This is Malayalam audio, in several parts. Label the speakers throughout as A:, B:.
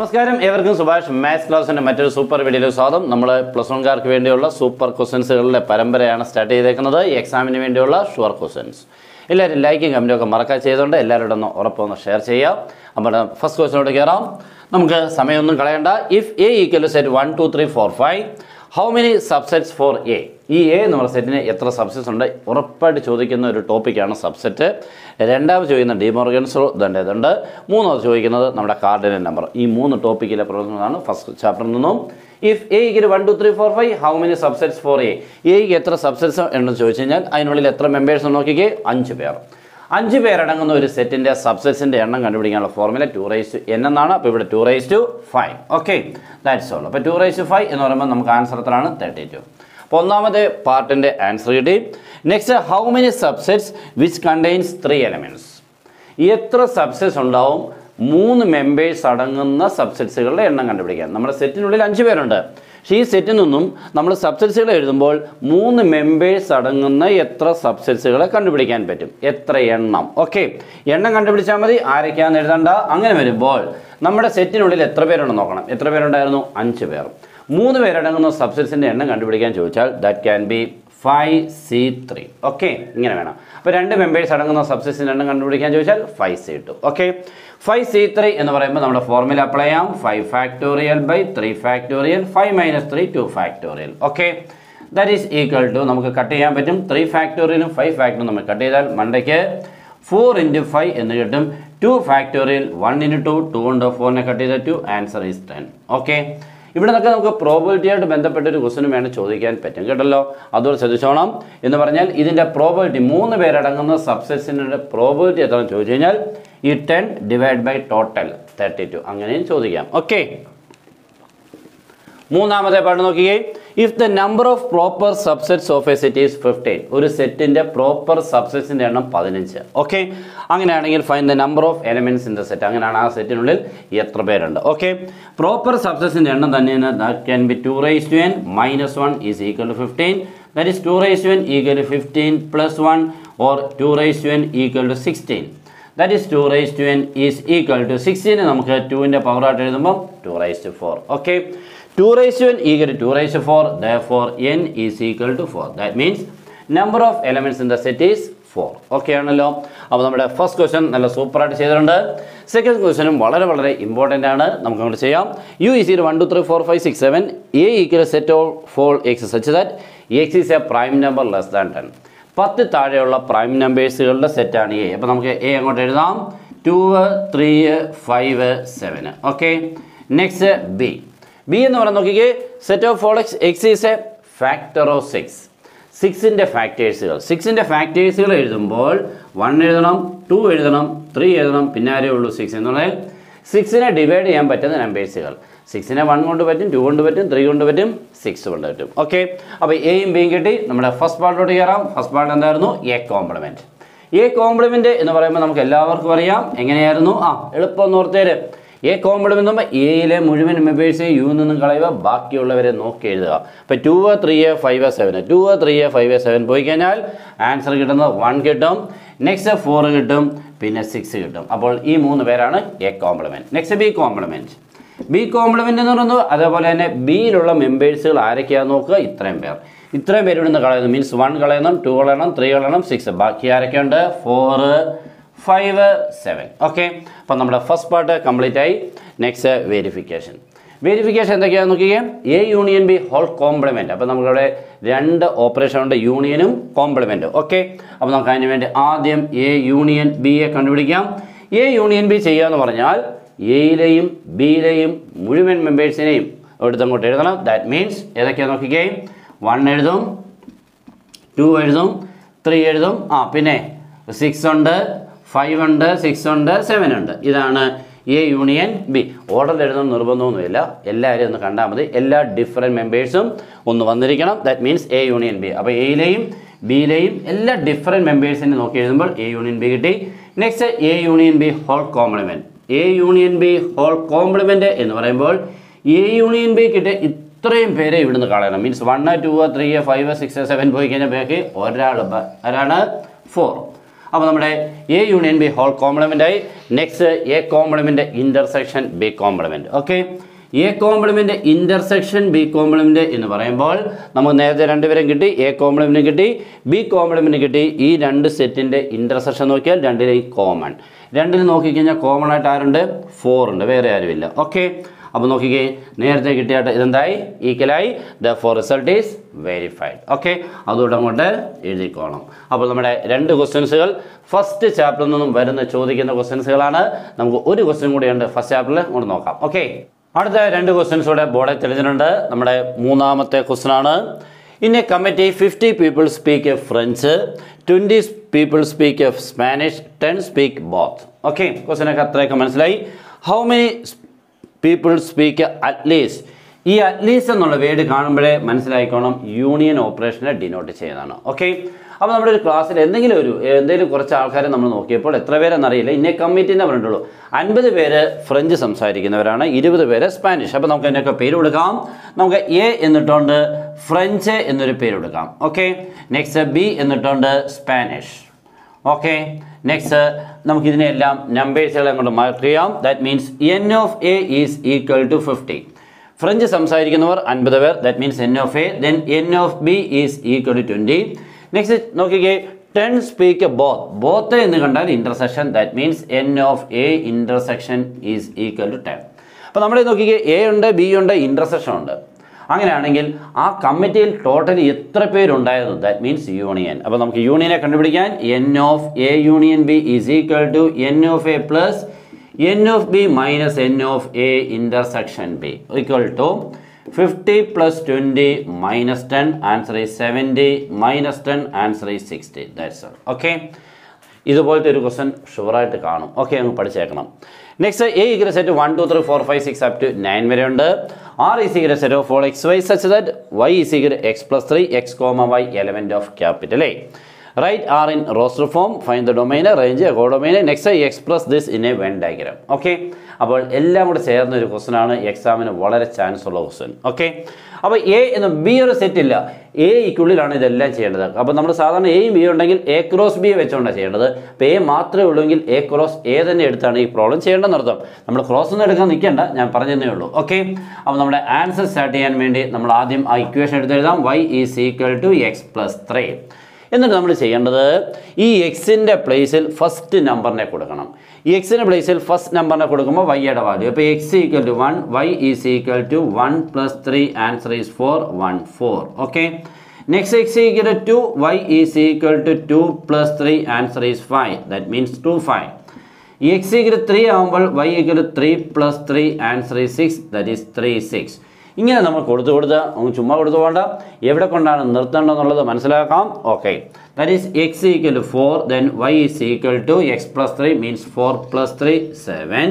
A: നമസ്കാരം. ഏവർക്കും സുഭാഷ് മാത്സ് ക്ലാസ്സിന്റെ മറ്റൊരു സൂപ്പർ വീഡിയോയിൽ സ്വാഗതം. നമ്മൾ പ്ലസ് വൺകാർക്ക് വേണ്ടിയുള്ള സൂപ്പർ ക്വസ്റ്റൻസുകളുടെ പരമ്പരയാണ് സ്റ്റാർട്ട് ചെയ്തേക്കുന്നത്. എക്സാമിന് വേണ്ടിയുള്ള ഷുവർ ക്വസ്റ്റൻസ് എല്ലാവരും ലൈക്കും കമന്റും ഒക്കെ മറക്കാൻ ചെയ്തുകൊണ്ട് എല്ലാവരോടും ഒന്ന് ഉറപ്പൊന്ന് ഷെയർ ചെയ്യാം. അപ്പോൾ ഫസ്റ്റ് ക്വസ്റ്റിനോട് കയറാം നമുക്ക് സമയമൊന്നും കളയണ്ട. If A equal set one two three four five how many subsets for A ഈ എ എന്ന് പറഞ്ഞ സെറ്റിന് എത്ര സബ്സെറ്റ്സ് ഉണ്ട്? ഉറപ്പായിട്ട് ചോദിക്കുന്ന ഒരു ടോപ്പിക്കാണ് സബ്സെറ്റ് രണ്ടാമത് ചോദിക്കുന്ന ഡിമോർഗൻസോ ഇതുണ്ട് മൂന്നാമത് ചോദിക്കുന്നത് നമ്മുടെ കാർഡിനൽ നമ്പർ ഈ മൂന്ന് ടോപ്പിക്കിലെ പ്രവർത്തനമാണ് ഫസ്റ്റ് ചാപ്റ്ററിൽ നിന്നും. ഇഫ് എയ്ക്ക് one two three four five how many subsets for A എയ്ക്ക് എത്ര സബ്സെറ്റ്സ് എന്ന് ചോദിച്ചു കഴിഞ്ഞാൽ അതിനുള്ളിൽ എത്ര മെമ്പേഴ്സ് നോക്കിക്കേ? അഞ്ച് പേർ. അഞ്ച് പേരടങ്ങുന്ന ഒരു സെറ്റിന്റെ സബ്സെറ്റ്സിന്റെ എണ്ണം കണ്ടുപിടിക്കാനുള്ള formula two raise to n എന്നാണ്. അപ്പോൾ ഇവിടെ two raise to five. Okay that's all അപ്പോൾ ടു റൈസ് ടു ഫൈവ് എന്ന് പറയുമ്പോൾ നമുക്ക് ആൻസർ എത്രയാണ്? തേർട്ടി ടു അപ്പോൾ ഒന്നാമത്തെ പാർട്ടിന്റെ ആൻസർ കിട്ടി. Next how many subsets which contains three elements എത്ര സബ്സെറ്റ്സ് ഉണ്ടാവും? മൂന്ന് മെമ്പേഴ്സ് അടങ്ങുന്ന സബ്സെറ്റ്സുകളുടെ എണ്ണം കണ്ടുപിടിക്കാം. നമ്മുടെ സെറ്റിനുള്ളിൽ അഞ്ച് പേരുണ്ട്. പക്ഷേ ഈ സെറ്റിൽ നിന്നും നമ്മൾ സബ്സെറ്റ്സുകൾ എഴുതുമ്പോൾ മൂന്ന് മെമ്പേഴ്സ് അടങ്ങുന്ന എത്ര സബ്സെറ്റ്സുകളെ കണ്ടുപിടിക്കാൻ പറ്റും? എത്ര എണ്ണം? ഓക്കെ എണ്ണം കണ്ടുപിടിച്ചാൽ മതി. ആരൊക്കെയാണെന്ന് എഴുതണ്ട. അങ്ങനെ വരുമ്പോൾ നമ്മുടെ സെറ്റിനുള്ളിൽ എത്ര പേരുണ്ടെന്ന് നോക്കണം. എത്ര പേരുണ്ടായിരുന്നു? അഞ്ച് പേർ. മൂന്ന് പേരടങ്ങുന്ന സബ്സ്റ്റൻസിന്റെ എണ്ണം കണ്ടുപിടിക്കാൻ ചോദിച്ചാൽ that can be five C three okay ഇങ്ങനെ വേണം. അപ്പോൾ രണ്ട് മെമ്പേഴ്സ് അടങ്ങുന്ന സബ്സ്റ്റൻസിന്റെ എണ്ണം കണ്ടുപിടിക്കാൻ ചോദിച്ചാൽ five C two okay five C three എന്ന് പറയുമ്പോൾ നമ്മുടെ ഫോർമുല അപ്ലൈ ചെയ്യാം. Five factorial by three factorial five minus three two factorial okay that is equal to നമുക്ക് കട്ട് ചെയ്യാൻ പറ്റും. ത്രീ ഫാക്ടോറിയലും ഫൈവ് ഫാക്ടറും നമുക്ക് കട്ട് ചെയ്താൽ മണ്ടയ്ക്ക് ഫോർ ഇന്റു ഫൈവ് എന്ന് കിട്ടും. Two factorial one into two two കൊണ്ട് ഫോറിനെ കട്ട് ചെയ്താൽ two answer is ten okay ഇവിടെ നിന്നൊക്കെ നമുക്ക് പ്രോബിലിറ്റിയായിട്ട് ബന്ധപ്പെട്ട ഒരു ക്വസ്റ്റിനും വേണം ചോദിക്കാൻ പറ്റും. കേട്ടല്ലോ? അതുപോലെ ശ്രദ്ധിച്ചോണം. എന്ന് പറഞ്ഞാൽ ഇതിന്റെ പ്രോബിലിറ്റി മൂന്ന് പേരടങ്ങുന്ന സബ്സെറ്റ്സിന്റെ പ്രോബിലിറ്റി എത്രയെന്ന് ചോദിച്ചു കഴിഞ്ഞാൽ ഈ ten divide by total thirty two അങ്ങനെയും ചോദിക്കാം. ഓക്കെ മൂന്നാമത്തെ പാട്ട് നോക്കിയേ. If the number of proper subsets of a set is fifteen ഒരു സെറ്റിന്റെ പ്രോപ്പർ സബ്സെറ്റ്സിന്റെ എണ്ണം പതിനഞ്ച്. ഓക്കെ അങ്ങനെയാണെങ്കിൽ fine the number of elements in the set അങ്ങനെയാണ് ആ സെറ്റിനുള്ളിൽ എത്ര പേരുണ്ട്. ഓക്കെ പ്രോപ്പർ സബ്സെറ്റ്സിന്റെ എണ്ണം that can be two raise to N minus one is equal to fifteen that is two raise to N equal to fifteen plus one or two raise to N equal to sixteen that is two raise to N is equal to sixteen നമുക്ക് ടുവിന്റെ പവറായിട്ട് എഴുതുമ്പോൾ two raise to four okay two raise to N equal two raise to four therefore N is equal to four that means number of elements in the set is four okay ആണല്ലോ. അപ്പോൾ നമ്മുടെ ഫസ്റ്റ് ക്വസ്റ്റൻ നല്ല സൂപ്പറായിട്ട് ചെയ്തിട്ടുണ്ട്. സെക്കൻഡ് ക്വസ്റ്റനും വളരെ വളരെ ഇമ്പോർട്ടന്റ് ആണ്. നമുക്ക് അങ്ങോട്ട് ചെയ്യാം U is one two three four five six seven A equal set of all X such that X is a prime number less than ten പത്ത് താഴെയുള്ള പ്രൈം നമ്പേഴ്സുകളുടെ സെറ്റാണ് എ അപ്പോൾ നമുക്ക് എ അങ്ങോട്ട് എഴുതാം. Two three five seven okay next B B എന്ന് പറയുന്നത് നോക്കിക്ക് set of all x x is a factor of six സിക്സിന്റെ ഫാക്ടേഴ്സുകൾ സിക്സിന്റെ ഫാക്ടേഴ്സുകൾ എഴുതുമ്പോൾ വൺ എഴുതണം ടു എഴുതണം ത്രീ എഴുതണം പിന്നാരേ ഉള്ളൂ സിക്സ് എന്ന് പറഞ്ഞാൽ സിക്സിനെ ഡിവൈഡ് ചെയ്യാൻ പറ്റുന്ന നമ്പേഴ്സുകൾ സിക്സിനെ വൺ കൊണ്ട് പറ്റും ടു കൊണ്ട് പറ്റും ത്രീ കൊണ്ട് പറ്റും സിക്സ് കൊണ്ട് പറ്റും. ഓക്കെ അപ്പോൾ എയും ബിയും കിട്ടി. നമ്മുടെ ഫസ്റ്റ് പാർട്ടിലോട്ട് കയറാം. ഫസ്റ്റ് പാർട്ട് എന്തായിരുന്നു? എ കോംപ്ലിമെന്റ് എ കോംപ്ലിമെന്റ് എന്ന് പറയുമ്പോൾ നമുക്ക് എല്ലാവർക്കും അറിയാം. എങ്ങനെയായിരുന്നു? ആ എളുപ്പം ഓർത്തേര്. എ കോംപ്ലിമെന്റ് എയിലെ മുഴുവൻ മെമ്പേഴ്സ് യു നിന്നും കളയുക. ബാക്കിയുള്ളവരെ നോക്കി എഴുതുക. ഇപ്പോൾ two three five seven two three five seven പോയി കഴിഞ്ഞാൽ ആൻസർ കിട്ടുന്നത് വൺ കിട്ടും. നെക്സ്റ്റ് ഫോർ കിട്ടും. പിന്നെ സിക്സ് കിട്ടും. അപ്പോൾ ഈ മൂന്ന് പേരാണ് A complement next B complement B complement എന്ന് പറയുന്നത് അതേപോലെ തന്നെ ബിയിലുള്ള മെമ്പേഴ്സുകൾ ആരൊക്കെയാണെന്ന് നോക്കുക? ഇത്രയും പേർ. ഇത്രയും പേര് ഇവിടുന്ന് കളയുന്നു. മീൻസ് വൺ കളയണം ടു കളയണം ത്രീ കളയണം സിക്സ് ബാക്കി ആരൊക്കെയുണ്ട്? ഫോർ ഫൈവ് സെവൻ ഓക്കെ അപ്പം നമ്മുടെ ഫസ്റ്റ് പാർട്ട് കംപ്ലീറ്റ് ആയി. നെക്സ്റ്റ് വെരിഫിക്കേഷൻ വെരിഫിക്കേഷൻ എന്തൊക്കെയാണെന്ന് നോക്കിയേ A union B whole complement അപ്പോൾ നമുക്കവിടെ രണ്ട് ഓപ്പറേഷൻ ഉണ്ട്. യൂണിയനും കോംപ്ലിമെന്റും ഓക്കെ അപ്പോൾ നമുക്ക് അതിന് വേണ്ടി ആദ്യം എ യൂണിയൻ ബിയെ കണ്ടുപിടിക്കാം. എ യൂണിയൻ ബി ചെയ്യുക എന്ന് പറഞ്ഞാൽ എയിലെയും ബിയിലെയും മുഴുവൻ മെമ്പേഴ്സിനെയും എടുത്ത് അങ്ങോട്ട് എഴുതണം. ദാറ്റ് മീൻസ് ഏതൊക്കെയാണ് നോക്കിക്കേ? വൺ എഴുതും ടു എഴുതും ത്രീ എഴുതും. ആ പിന്നെ സിക്സ് ഉണ്ട് ഫൈവ് ഉണ്ട് സിക്സ് ഉണ്ട് സെവൻ ഉണ്ട്. ഇതാണ് എ യൂണിയൻ ബി ഓർഡർ എഴുതണം നിർബന്ധമൊന്നുമില്ല. എല്ലാവരും ഒന്ന് കണ്ടാൽ മതി. എല്ലാ ഡിഫറെന്റ് മെമ്പേഴ്സും ഒന്ന് വന്നിരിക്കണം. That means A union B അപ്പോൾ എയിലെയും ബിയിലെയും എല്ലാ ഡിഫറെന്റ് മെമ്പേഴ്സിനെ നോക്കി എഴുതുമ്പോൾ എ യൂണിയൻ ബി കിട്ടി. Next A union B whole complement A union B whole complement എന്ന് പറയുമ്പോൾ എ യൂണിയൻ ബി കിട്ടിയ ഇത്രയും പേരെ ഇവിടുന്ന് കളയണം. Means one two three five six seven പോയി കഴിഞ്ഞാൽ ബാക്കി ഒരാൾ ആരാണ് ഫോർ അപ്പോൾ നമ്മുടെ A union B whole complement ആയി. Next A complement intersection B complement okay A complement intersection B complement എന്ന് പറയുമ്പോൾ നമുക്ക് നേരത്തെ രണ്ടുപേരും കിട്ടി എ കോംപ്ലിമെന്റ് കിട്ടി ബി കോംപ്ലിമെന്റ് കിട്ടി. ഈ രണ്ട് സെറ്റിന്റെ ഇന്റർസെക്ഷൻ നോക്കിയാൽ രണ്ടിലെയും കോമൺ രണ്ടിൽ നോക്കിക്കഴിഞ്ഞാൽ കോമൺ ആയിട്ട് ആരുണ്ട്? ഫോർ ഉണ്ട്. വേറെ ആരുമില്ല. ഓക്കെ അപ്പോൾ നോക്കിക്കേ നേരത്തെ കിട്ടിയായിട്ട് ഇതെന്തായി? ഈക്വലായി therefore result is verified okay അതുകൊണ്ട് അങ്ങോട്ട് എഴുതിക്കോണം. അപ്പോൾ നമ്മുടെ രണ്ട് ക്വസ്റ്റ്യൻസുകൾ ഫസ്റ്റ് ചാപ്റ്ററിൽ നിന്നും വരുന്ന ചോദിക്കുന്ന ക്വസ്റ്റ്യൻസുകളാണ് നമുക്ക് ഒരു ക്വസ്റ്റ്യൻ കൂടിയുണ്ട് ഫസ്റ്റ് ചാപ്റ്ററിൽ അങ്ങോട്ട് നോക്കാം. ഓക്കെ അടുത്ത രണ്ട് ക്വസ്റ്റ്യൻസ് ഇവിടെ ബോർഡിൽ തെളിഞ്ഞിട്ടുണ്ട്. നമ്മുടെ മൂന്നാമത്തെ ക്വസ്റ്റ്യൻ ആണ്. In a committee fifty people speak a French twenty people speak a Spanish ten speak both okay ക്വസ്റ്റ്യനൊക്കെ അത്രയൊക്കെ മനസ്സിലായി. How many people speak at least ഈ അറ്റ്ലീസ്റ്റ് എന്നുള്ള വേർഡ് കാണുമ്പോഴേ മനസ്സിലായിക്കോണം യൂണിയൻ ഓപ്പറേഷനെ ഡിനോട്ട് ചെയ്യുന്നതാണ്. ഓക്കെ അപ്പോൾ നമ്മുടെ ഒരു ക്ലാസ്സിൽ എന്തെങ്കിലും ഒരു എന്തെങ്കിലും കുറച്ച് ആൾക്കാരെ നമ്മൾ നോക്കിയപ്പോൾ എത്ര പേരെന്നറിയില്ല. ഇന്നേ കമ്മിറ്റിനെ പറഞ്ഞിട്ടുള്ളൂ. അൻപത് പേര് ഫ്രഞ്ച് സംസാരിക്കുന്നവരാണ് ഇരുപത് പേര് സ്പാനിഷ് അപ്പോൾ നമുക്ക് അതിനൊക്കെ പേര് കൊടുക്കാം. നമുക്ക് എ എന്നിട്ടുണ്ട് ഫ്രഞ്ച് എന്നൊരു പേര് കൊടുക്കാം. ഓക്കെ നെക്സ്റ്റ് ബി എന്നിട്ടുണ്ട് സ്പാനിഷ് ഓക്കെ നെക്സ്റ്റ് നമുക്ക് ഇതിനെല്ലാം നമ്പേഴ്സുകളെ അങ്ങോട്ട് മാർക്ക് ചെയ്യാം. That means N of A is equal to fifty French സംസാരിക്കുന്നവർ അൻപത് പേർ. That means N of A then N of B is equal to twenty next നോക്കിക്കേ ടെൻ സ്പീക്ക് ബോത്ത് ബോത്ത് എന്ന് കണ്ടാൽ intersection that means N of A intersection is equal to ten അപ്പോൾ നമ്മൾ നോക്കിക്കേ എ ഉണ്ട് ബി ഉണ്ട് ഇന്റർസെക്ഷൻ ഉണ്ട്. അങ്ങനെയാണെങ്കിൽ ആ കമ്മിറ്റിയിൽ ടോട്ടലി എത്ര പേരുണ്ടായിരുന്നു? ദാറ്റ് മീൻസ് യൂണിയൻ അപ്പോൾ നമുക്ക് യൂണിയനെ കണ്ടുപിടിക്കാൻ N of A union B is equal to N of A plus N of B minus N of A intersection B equal to fifty plus twenty minus ten answer is seventy minus ten answer is sixty that's okay ഇതുപോലത്തെ ഒരു ക്വസ്റ്റൻ ഷുവറായിട്ട് കാണും. ഓക്കെ അങ്ങ് പഠിച്ചേക്കണം. Next A ഇഗ്ര set one two three four five six up to nine വരെ ഉണ്ട്. R is സിഗ്ര set of for X Y such that Y is സിഗ്ര X plus three X comma Y element of capital write R in roster form fine the domain range codomain next express this in a Venn diagram okay അപ്പോൾ എല്ലാം കൂടെ ചേർന്ന ഒരു ക്വസ്റ്റൻ ആണ് എക്സാമിന് വളരെ ചാൻസ് ഉള്ള ക്വസ്റ്റൻ ഓക്കെ അപ്പോൾ എ എന്ന ബി ഒരു സെറ്റ് ഇല്ല. എ ഇക്കുള്ളിലാണ് ഇതെല്ലാം ചെയ്യേണ്ടത്. അപ്പോൾ നമ്മൾ സാധാരണ എയും ബി ഉണ്ടെങ്കിൽ എ ക്രോസ് ബി വെച്ചുകൊണ്ടാണ് ചെയ്യേണ്ടത്. അപ്പോൾ എ മാത്രമേ ഉള്ളൂവെങ്കിൽ എ ക്രോസ് എ തന്നെ എടുത്താണ് ഈ പ്രോബ്ലം ചെയ്യേണ്ടതെന്ന് അർത്ഥം. നമ്മൾ ക്രോസ് ഒന്നും എടുക്കാൻ നിൽക്കേണ്ട. ഞാൻ പറഞ്ഞതേ ഉള്ളൂ. ഓക്കെ അപ്പോൾ നമ്മുടെ ആൻസർ സ്റ്റാർട്ട് ചെയ്യാൻ വേണ്ടി നമ്മൾ ആദ്യം ആ equation എടുത്തെഴുതാം. Y is equal to X plus three എന്നിട്ട് നമ്മൾ ചെയ്യേണ്ടത് ഈ എക്സിന്റെ പ്ലേസിൽ ഫസ്റ്റ് നമ്പറിനെ കൊടുക്കണം. ഈ എക്സിന്റെ പ്ലേസിൽ ഫസ്റ്റ് നമ്പറിനെ കൊടുക്കുമ്പോൾ വൈയുടെ വാല്യൂ അപ്പോൾ X equal to one Y is equal to one plus three answer is four one four okay next X equal to Y is equal to two plus three answer is five that means two five ഈ എക്സ് ഈക്വൽ ത്രീ ആകുമ്പോൾ Y equal three plus three answer is six that is three six ഇങ്ങനെ നമ്മൾ കൊടുത്തു കൊടുത്ത് നമുക്ക് ചുമ്മാ കൊടുത്തു പോകണ്ട. എവിടെ കൊണ്ടാണ് നിർത്തേണ്ടതെന്നുള്ളത് മനസ്സിലാക്കാം. Okay that is X equal to four then Y is equal to X plus three means four plus three seven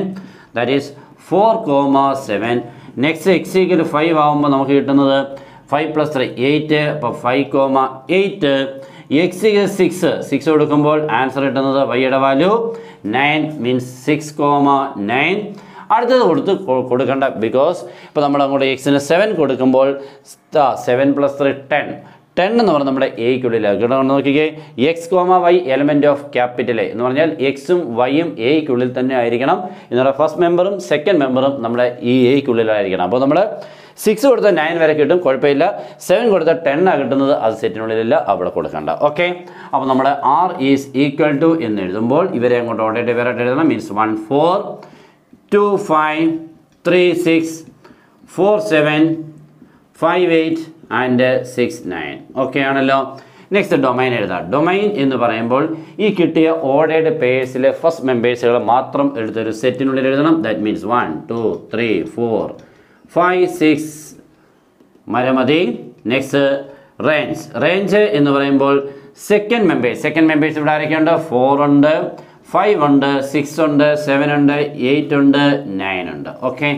A: that is four comma seven next X equal five ആകുമ്പോൾ നമുക്ക് കിട്ടുന്നത് ഫൈവ് പ്ലസ് ത്രീ എയ്റ്റ് അപ്പോൾ five comma eight X six six കൊടുക്കുമ്പോൾ ആൻസർ കിട്ടുന്നത് വൈയുടെ value nine means six comma nine അടുത്തത് കൊടുത്ത് കൊടുക്കേണ്ട. ബിക്കോസ് ഇപ്പോൾ നമ്മൾ അങ്ങോട്ട് എക്സിന് സെവൻ കൊടുക്കുമ്പോൾ seven plus three ten ten എന്ന് പറഞ്ഞാൽ നമ്മുടെ എയ്ക്കുള്ളിലാണ് കേട്ടോ നോക്കിക്കേ. X comma Y element of capital A എന്ന് പറഞ്ഞാൽ എക്സും വൈയും എയ്ക്കുള്ളിൽ തന്നെ ആയിരിക്കണം. എന്നുള്ള ഫസ്റ്റ് മെമ്പറും സെക്കൻഡ് മെമ്പറും നമ്മുടെ ഈ എയ്ക്കുള്ളിലായിരിക്കണം അപ്പോൾ നമ്മൾ സിക്സ് കൊടുത്ത നയൻ വരെ കിട്ടും. കുഴപ്പമില്ല. സെവൻ കൊടുത്ത ടെന്നാണ് കിട്ടുന്നത് അത് സെറ്റിനുള്ളിലില്ല അവിടെ കൊടുക്കണ്ട. ഓക്കെ അപ്പോൾ നമ്മുടെ ആർ ഈസ് ഈക്വൽ ടു എന്ന് എഴുതുമ്പോൾ ഇവരെ അങ്ങോട്ട് ഓൾറെഡി വേറെ എഴുതണം. Means one four two five three six four seven five eight and six nine okay ആണല്ലോ. നെക്സ്റ്റ് ഡൊമൈൻ എഴുതാം. ഡൊമൈൻ എന്ന് പറയുമ്പോൾ ഈ കിട്ടിയ ഓർഡേഡ് പേഴ്സിലെ ഫസ്റ്റ് മെമ്പേഴ്സുകൾ മാത്രം എടുത്തൊരു സെറ്റിനുള്ളിൽ എഴുതണം. That means one two three four five six മരമതി next range range എന്ന് പറയുമ്പോൾ സെക്കൻഡ് മെമ്പേഴ്സ് സെക്കൻഡ് മെമ്പേഴ്സ് ഇവിടെ ആരൊക്കെയുണ്ട്? ഫോർ ഉണ്ട്. ഫൈവ് ഉണ്ട് സിക്സ് ഉണ്ട് സെവൻ ഉണ്ട് എയ്റ്റ് ഉണ്ട് നയൻ ഉണ്ട്. ഓക്കെ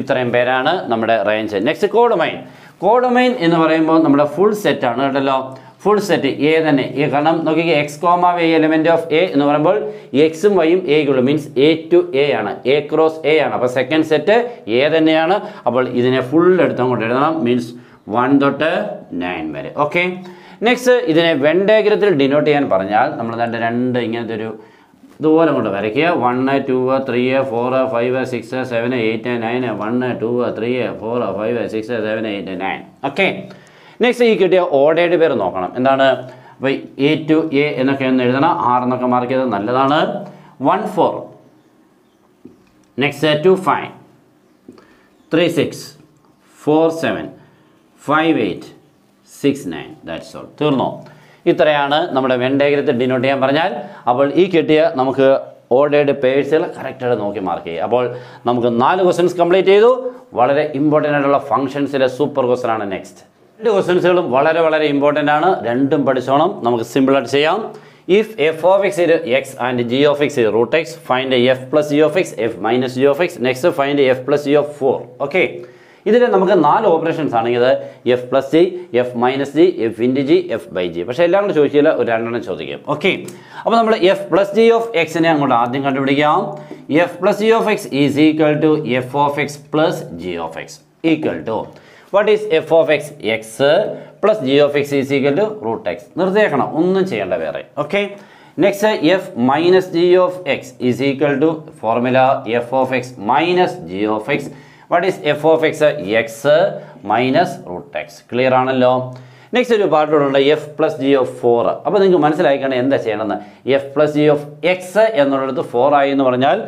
A: ഇത്രയും പേരാണ് നമ്മുടെ റേഞ്ച് നെക്സ്റ്റ് കോഡുമൈൻ കോഡുമൈൻ എന്ന് പറയുമ്പോൾ നമ്മുടെ ഫുൾ സെറ്റ് ആണ് കേട്ടല്ലോ. ഫുൾ സെറ്റ് എ തന്നെ. ഈ കാരണം നോക്കി X comma Y element of A എന്ന് പറയുമ്പോൾ എക്സും വൈയും എയ്ക്കുള്ളൂ മീൻസ് എ ടു എ ആണ്. എ ക്രോസ് എ ആണ്. അപ്പോൾ സെക്കൻഡ് സെറ്റ് എ തന്നെയാണ്. അപ്പോൾ ഇതിനെ ഫുൾ എടുത്തങ്ങോട്ട് എഴുതണം. മീൻസ് വൺ തൊട്ട് നയൻ വരെ. ഓക്കെ നെക്സ്റ്റ് ഇതിനെ വെണ്ടേഗ്രത്തിൽ ഡിനോട്ട് ചെയ്യാൻ പറഞ്ഞാൽ നമ്മൾ രണ്ട് രണ്ട് ഇങ്ങനത്തെ ഒരു ഇതുപോലെ കൊണ്ട് വരയ്ക്കുക. One two three four five six seven eight nine one two three four five six seven eight nine okay next ഈ കിട്ടിയ ഓടയുടെ പേര് നോക്കണം. എന്താണ്? എ ടു എ എന്നൊക്കെ ഒന്ന് എഴുതണം. ആർ എന്നൊക്കെ മാർക്ക് ചെയ്തത് നല്ലതാണ്. One four next two five three six four seven five eight six nine that's all തീർന്നോ? ഇത്രയാണ് നമ്മുടെ വെണ്ടേകരത്തെ ഡിനോട്ട് ചെയ്യാൻ പറഞ്ഞാൽ. അപ്പോൾ ഈ കിട്ടിയ നമുക്ക് ഓർഡേഡ് പേഴ്സുകൾ കറക്റ്റായിട്ട് നോക്കി മാർക്ക് ചെയ്യുക. അപ്പോൾ നമുക്ക് നാല് ക്വസ്റ്റ്യൻസ് കംപ്ലീറ്റ് ചെയ്തു. വളരെ ഇമ്പോർട്ടന്റ് ആയിട്ടുള്ള ഫംഗ്ഷൻസിലെ സൂപ്പർ ക്വസ്റ്റൻ ആണ് നെക്സ്റ്റ് രണ്ട് ക്വസ്റ്റ്യൻസുകളും വളരെ വളരെ ഇമ്പോർട്ടന്റ് ആണ്. രണ്ടും പഠിച്ചോണം. നമുക്ക് സിമ്പിളായിട്ട് ചെയ്യാം. ഇഫ് എഫ് ഓഫ് എക്സ് ഇത് X and G of X ഇത് root X find F plus G of X F minus G of X next find F plus G of four okay ഇതിൽ നമുക്ക് നാല് ഓപ്പറേഷൻസ് ആണെങ്കിൽ F plus G F minus G F into G F by G പക്ഷേ എല്ലാം കൂടെ ചോദിച്ചാൽ ഒരു രണ്ടെണ്ണം ചോദിക്കും. ഓക്കെ അപ്പോൾ നമ്മൾ എഫ് പ്ലസ് ജി ഓഫ് എക്സിനെ അങ്ങോട്ട് ആദ്യം കണ്ടുപിടിക്കാം. F plus G of X is equal to F of X plus G of X equal to what is F of X X plus G of X is equal to root X നിർദ്ദേശിക്കണം ഒന്നും ചെയ്യേണ്ട വേറെ. Okay next F minus G of X is equal to formula F of X minus G of X what is F of x x minus root x clear ആണല്ലോ? നെക്സ്റ്റ് ഒരു പാർട്ടിലുള്ള F plus G of four അപ്പോൾ നിങ്ങൾക്ക് മനസ്സിലായിക്കാണ് എന്താ ചെയ്യണമെന്ന് F plus G of X എന്നുള്ളിടത്ത് ഫോർ ആയി എന്ന് പറഞ്ഞാൽ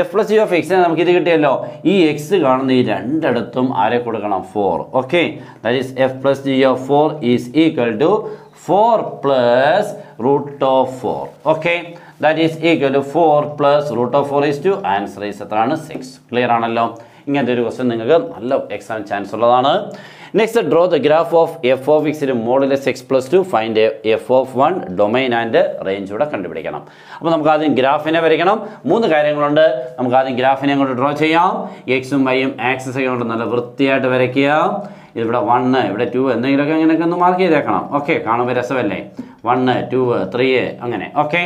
A: എഫ് പ്ലസ് ജി ഓഫ് എക്സിനെ നമുക്ക് ഇത് കിട്ടിയല്ലോ. ഈ എക്സ് കാണുന്ന ഈ രണ്ടിടത്തും ആരെ കൊടുക്കണം? Four okay that is F plus G of four is equal to four plus root of four okay that is equal to four plus root of four is two answer is എത്രയാണ്? സിക്സ് ക്ലിയർ ആണല്ലോ? ഇങ്ങനത്തെ ഒരു ക്വസ്റ്റ്യൻ നിങ്ങൾക്ക് നല്ല എക്സാം ചാൻസ് ഉള്ളതാണ്. Next draw the graph of F of എക്സിന് modulus X plus two find F of one domain and range കൂടെ കണ്ടുപിടിക്കണം. അപ്പോൾ നമുക്ക് ആദ്യം ഗ്രാഫിനെ വരയ്ക്കണം. മൂന്ന് കാര്യങ്ങളുണ്ട്. നമുക്ക് ആദ്യം ഗ്രാഫിനെ അങ്ങോട്ട് ഡ്രോ ചെയ്യാം. എക്സും വൈയും ആക്സസ് കൊണ്ട് നല്ല വൃത്തിയായിട്ട് വരയ്ക്കുക. ഇവിടെ വണ്ണ് ഇവിടെ ടു എന്തെങ്കിലുമൊക്കെ ഇങ്ങനെയൊക്കെ ഒന്ന് മാർക്ക് ചെയ്തേക്കണം. ഓക്കെ കാണുമ്പോൾ രസമല്ലേ? വണ്ണ് ടു ത്രീ അങ്ങനെ. ഓക്കെ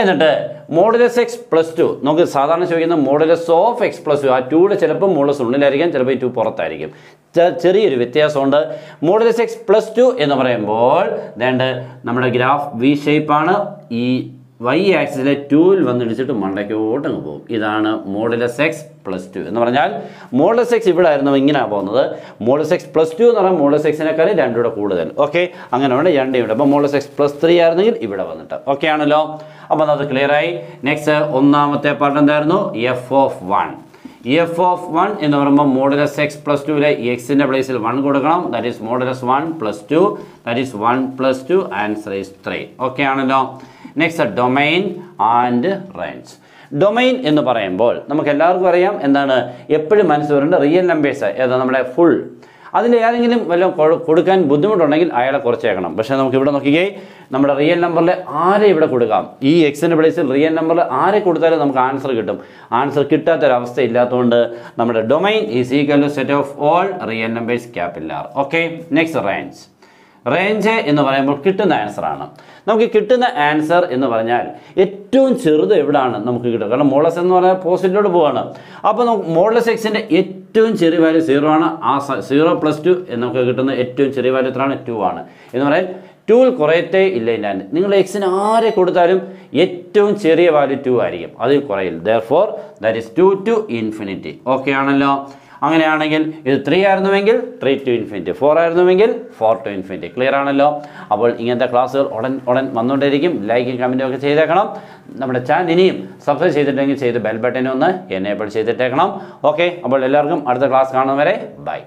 A: എന്നിട്ട് മോഡലസ് എക്സ് പ്ലസ് ടു നമുക്ക് സാധാരണ ചോദിക്കുന്ന modulus of X plus two ആ ടൂടെ ചിലപ്പോൾ മോഡലസ് ഉള്ളിലായിരിക്കും ചിലപ്പോൾ ഈ ടു പുറത്തായിരിക്കും. ചെറിയൊരു വ്യത്യാസമുണ്ട്. മോഡലസ് എക്സ് പ്ലസ് ടു എന്ന് പറയുമ്പോൾ വേണ്ട നമ്മുടെ ഗ്രാഫ് വി ഷേപ്പാണ് ഈ വൈ ആക്സിലെ ടൂവിൽ വന്നിടിച്ചിട്ട് മണ്ടയ്ക്കോട്ട് അങ്ങ് പോകും. ഇതാണ് മോഡുലസ് എക്സ് പ്ലസ് ടു എന്ന് പറഞ്ഞാൽ മോഡുലസ് എക്സ് ഇവിടെ ആയിരുന്നു ഇങ്ങനെയാണ് പോകുന്നത്. മോഡുലസ് എക്സ് പ്ലസ് ടു എന്ന് പറഞ്ഞാൽ മോഡുലസ് എക്സിനേക്കാൾ രണ്ടുകൂടെ കൂടുതൽ. ഓക്കെ അങ്ങനെയാണ് രണ്ടേ ഇവിടെ. അപ്പോൾ മോഡുലസ് എക്സ് പ്ലസ് ത്രീ ആയിരുന്നെങ്കിൽ ഇവിടെ വന്നിട്ട്. ഓക്കെ ആണല്ലോ? അപ്പോൾ അത് ക്ലിയർ ആയി. നെക്സ്റ്റ് ഒന്നാമത്തെ പാർട്ട് എന്തായിരുന്നു? F of one F of one എന്ന് പറയുമ്പോൾ മോഡുലസ് എക്സ് പ്ലസ് ടുവിലെ എക്സിന്റെ പ്ലേസിൽ വൺ കൊടുക്കണം. That is modulus one plus two that is one plus two answer is three okay ആണല്ലോ? Next domain and range domain എന്ന് പറയുമ്പോൾ നമുക്ക് എല്ലാവർക്കും അറിയാം എന്താണ് എപ്പോഴും മനസ്സ് വരേണ്ട റിയൽ നമ്പേഴ്സ് ഏതാ നമ്മുടെ ഫുൾ അതിൽ ഏതെങ്കിലും വല്ലതും കൊടുക്കാൻ ബുദ്ധിമുട്ടുണ്ടെങ്കിൽ അയാളെ കുറച്ചേക്കണം. പക്ഷേ നമുക്ക് ഇവിടെ നോക്കിക്കേ നമ്മുടെ റിയൽ നമ്പറിൽ ആരെ ഇവിടെ കൊടുക്കാം? ഈ എക്സിന്റെ പ്ലേസിൽ റിയൽ നമ്പറിൽ ആരെ കൊടുത്താലും നമുക്ക് ആൻസർ കിട്ടും. ആൻസർ കിട്ടാത്തൊരവസ്ഥ ഇല്ലാത്തതുകൊണ്ട് നമ്മുടെ domain is equal to set of all real numbers ക്യാപില്ലാർ okay next range range എന്ന് പറയുമ്പോൾ കിട്ടുന്ന ആൻസർ ആണ്. നമുക്ക് കിട്ടുന്ന ആൻസർ എന്ന് പറഞ്ഞാൽ ഏറ്റവും ചെറുത് എവിടാണ് നമുക്ക് കിട്ടുക? കാരണം മോളസ് എന്ന് പറഞ്ഞാൽ പോസിറ്റീവോട് പോവാണ്. അപ്പോൾ നമുക്ക് മോളസ് എക്സിന്റെ ഏറ്റവും ചെറിയ വാല്യൂ സീറോ ആണ്. ആ സീറോ പ്ലസ് ടു നമുക്ക് കിട്ടുന്ന ഏറ്റവും ചെറിയ വാല്യൂ എത്രയാണ്? ടു ആണ്. എന്ന് പറയാൻ ടൂവിൽ കുറയത്തേ ഇല്ല ഞാൻ നിങ്ങൾ എക്സിന് ആരെ കൊടുത്താലും ഏറ്റവും ചെറിയ വാല്യൂ ടു ആയിരിക്കും. അതിൽ കുറയില്ല. Therefore that is two to infinity okay ആണല്ലോ? അങ്ങനെയാണെങ്കിൽ ഇത് ത്രീ ആയിരുന്നുവെങ്കിൽ ത്രീ ടു ഇൻഫിനിറ്റി ഫോർ ആയിരുന്നുവെങ്കിൽ ഫോർ ടു ഇൻഫിനിറ്റി ക്ലിയർ ആണല്ലോ. അപ്പോൾ ഇങ്ങനത്തെ ക്ലാസ്സുകൾ ഉടൻ ഉടൻ വന്നുകൊണ്ടിരിക്കും ലൈക്കും കമന്റും ഒക്കെ ചെയ്തേക്കണം. നമ്മുടെ ചാനൽ ഇനിയും സബ്സ്ക്രൈബ് ചെയ്തിട്ടെങ്കിൽ ചെയ്ത് ബെൽ ബട്ടനെ ഒന്ന് എനേബിൾ ചെയ്തിട്ടേക്കണം. ഓക്കെ അപ്പോൾ എല്ലാവർക്കും അടുത്ത ക്ലാസ് കാണുന്നവരെ ബൈ